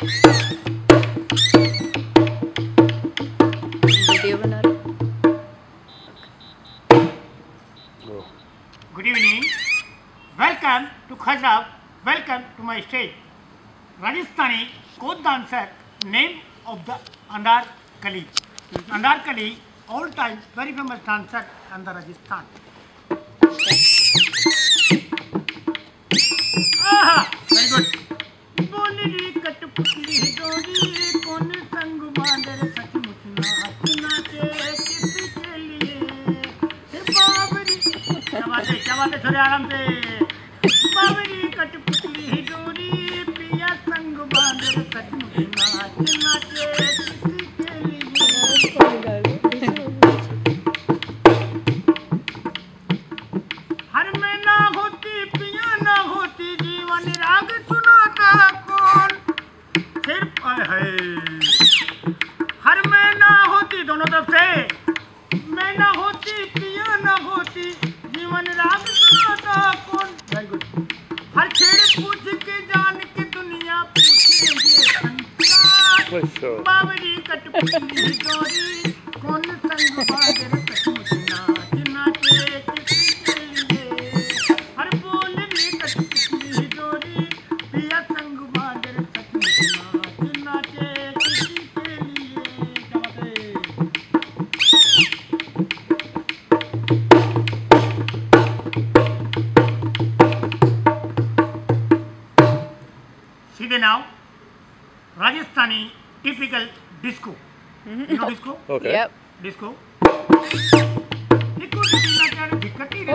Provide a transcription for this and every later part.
Video बना रहे good evening welcome to Khajuraho welcome to my stage Rajasthani कोद dancer name of the Andar कली अंदार कली all time very famous dancer अंदर राजस्थान हाय हर में ना होती दोनों तरफ़ से। मैं ना होती, पिया ना होती, जीवन राग सुनाता। Rajasthani typical disco you know disco okay Yep. disco disco टीना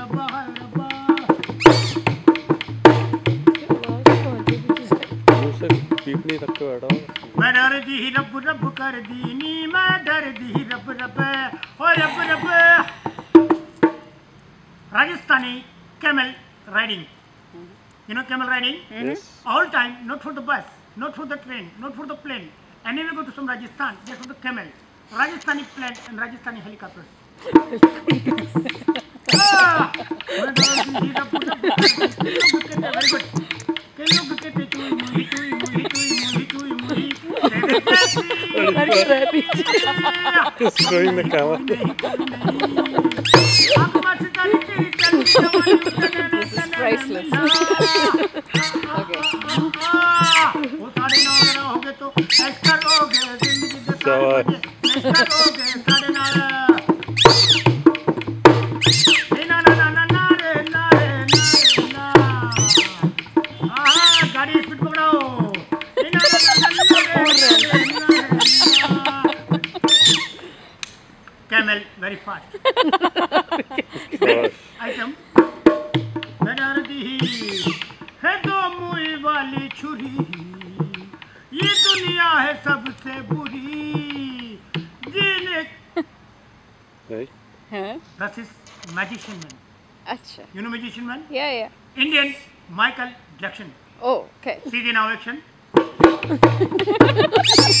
चीखने तक के बैठा मैं डर दी ही रब रब कर दी नी मैं डर दी ही रब रब ओ रब रब। Rajasthani camel riding you know camel riding all time not for the bus not for the train not for the plane anyway go to some Rajasthan they for the camel Rajasthani plane and Rajasthani helicopter Destroying the camera. camel very fast शाबाश item डरती है दो मुई वाली छुरी ये दुनिया है सबसे बुरी जीने नहीं हाँ दस इज मैजिशियन मैन अच्छा you know magician man yeah yeah Indian Michael Jackson okay सीधे now action Hey,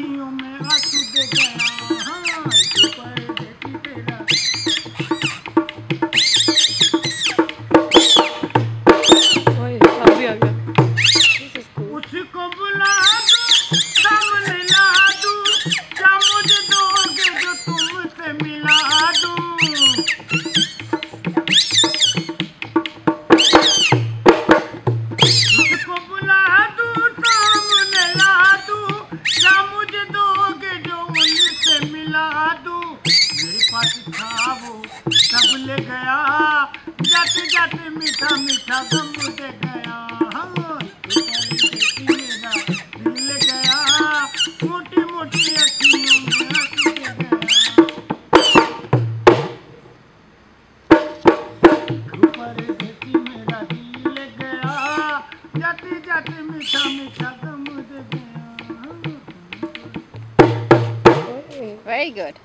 kill me. good.